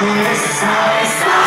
This is how it starts.